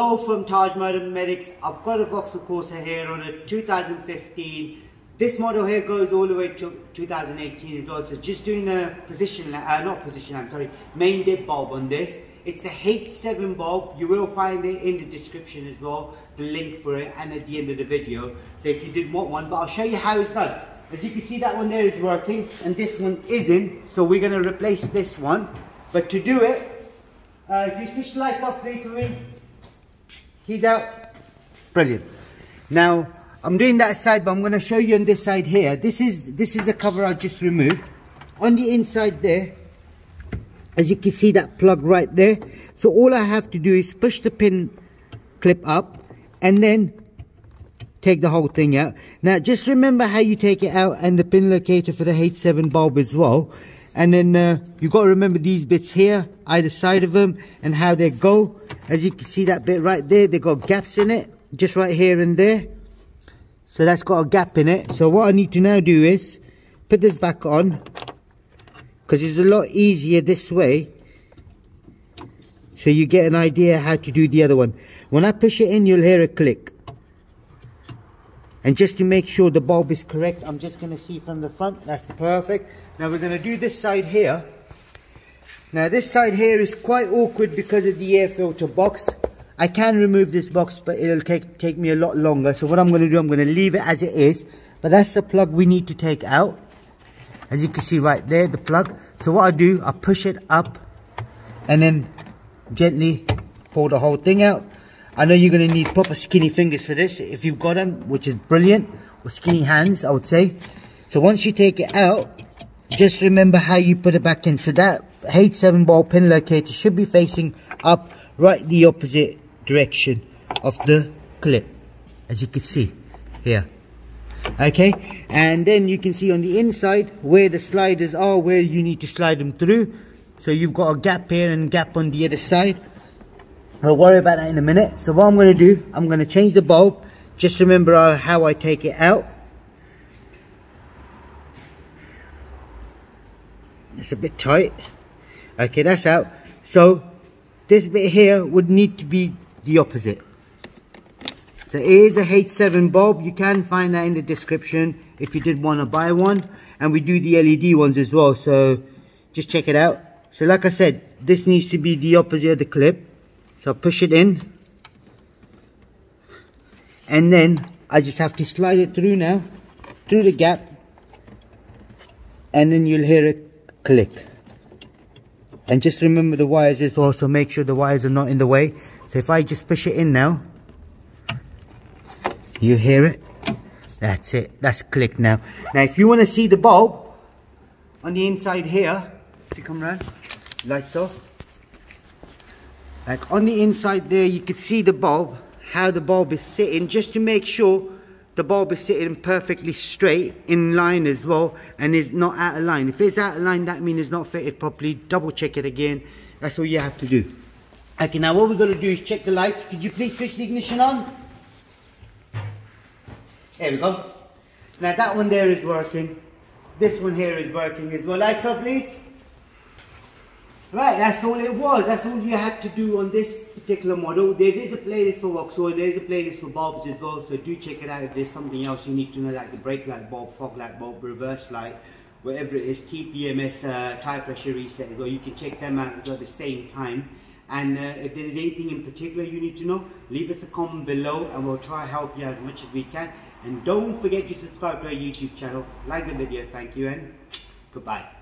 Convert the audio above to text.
from Taj Motor Medics. I've got a Vauxhall Corsa here on a 2015. This model here goes all the way to 2018 as well. So just doing a position, uh, not position, I'm sorry, main dip bulb on this. It's a H7 bulb. You will find it in the description as well, the link for it, and at the end of the video. So if you did want one, but I'll show you how it's done. As you can see, that one there is working, and this one isn't. So we're gonna replace this one. But to do it, uh, if you switch the lights off, please, for me. Keys out. Brilliant. Now, I'm doing that side, but I'm gonna show you on this side here. This is this is the cover I just removed. On the inside there, as you can see that plug right there so all I have to do is push the pin clip up and then take the whole thing out now just remember how you take it out and the pin locator for the H7 bulb as well and then uh, you got to remember these bits here either side of them and how they go as you can see that bit right there they got gaps in it just right here and there. So that's got a gap in it. So what I need to now do is put this back on because it's a lot easier this way. So you get an idea how to do the other one. When I push it in you'll hear a click. And just to make sure the bulb is correct I'm just going to see from the front. That's perfect. Now we're going to do this side here now this side here is quite awkward because of the air filter box. I can remove this box but it'll take, take me a lot longer. So what I'm going to do I'm going to leave it as it is. But that's the plug we need to take out. As you can see right there the plug. So what I do I push it up and then gently pull the whole thing out. I know you're going to need proper skinny fingers for this if you've got them which is brilliant or skinny hands I would say. So once you take it out just remember how you put it back in. So that H7 ball pin locator should be facing up right the opposite direction of the clip as you can see here. Okay and then you can see on the inside where the sliders are where you need to slide them through. So you've got a gap here and gap on the other side. We'll worry about that in a minute. So what I'm going to do I'm going to change the bulb. Just remember uh, how I take it out. It's a bit tight okay that's out so this bit here would need to be the opposite so it is a H7 bulb. You can find that in the description if you did want to buy one. And we do the LED ones as well. So just check it out. So like I said, this needs to be the opposite of the clip. So push it in. And then I just have to slide it through now. Through the gap. And then you'll hear it click. And just remember the wires as well. So make sure the wires are not in the way. So if I just push it in now. You hear it? That's it. That's clicked now. Now, if you want to see the bulb on the inside here, you come around, lights off. Like on the inside there, you can see the bulb, how the bulb is sitting, just to make sure the bulb is sitting perfectly straight, in line as well, and is not out of line. If it's out of line, that means it's not fitted properly. Double check it again. That's all you have to do. Okay, now what we're going to do is check the lights. Could you please switch the ignition on? There we go. Now that one there is working. This one here is working as well. Lights up please. Right, that's all it was. That's all you had to do on this particular model. There is a playlist for Vauxhall, there is a playlist for bulbs as well, so do check it out if there's something else you need to know, like the brake light bulb, fog light bulb, reverse light, whatever it is, TPMS, uh, tire pressure reset as well. You can check them out at the same time. And uh, if there is anything in particular you need to know, leave us a comment below and we'll try to help you as much as we can. And don't forget to subscribe to our YouTube channel, like the video, thank you and goodbye.